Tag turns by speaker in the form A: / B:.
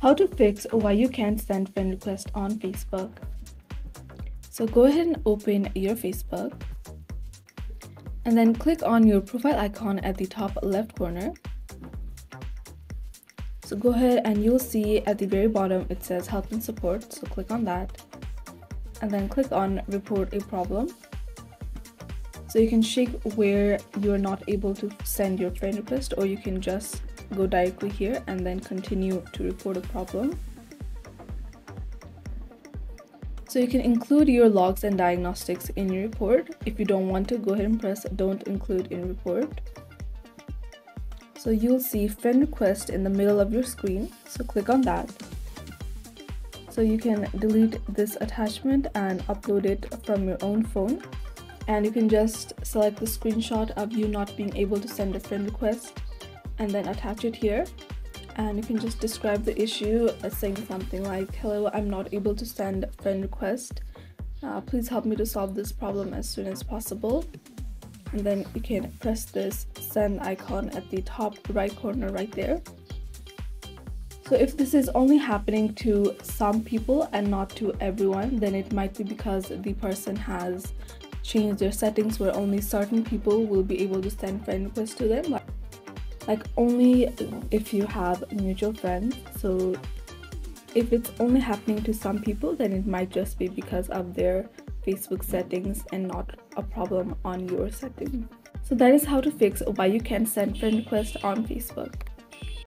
A: how to fix why you can't send friend request on Facebook. So go ahead and open your Facebook and then click on your profile icon at the top left corner. So go ahead and you'll see at the very bottom it says help and support. So click on that and then click on report a problem. So you can check where you're not able to send your friend request or you can just go directly here and then continue to report a problem. So you can include your logs and diagnostics in your report. If you don't want to, go ahead and press don't include in report. So you'll see friend request in the middle of your screen. So click on that. So you can delete this attachment and upload it from your own phone. And you can just select the screenshot of you not being able to send a friend request and then attach it here. And you can just describe the issue saying something like hello i'm not able to send friend request. Uh, please help me to solve this problem as soon as possible. And then you can press this send icon at the top right corner right there. So if this is only happening to some people and not to everyone then it might be because the person has changed their settings where only certain people will be able to send friend requests to them like only if you have mutual friends. So if it's only happening to some people then it might just be because of their facebook settings and not a problem on your setting so that is how to fix why you can't send friend requests on facebook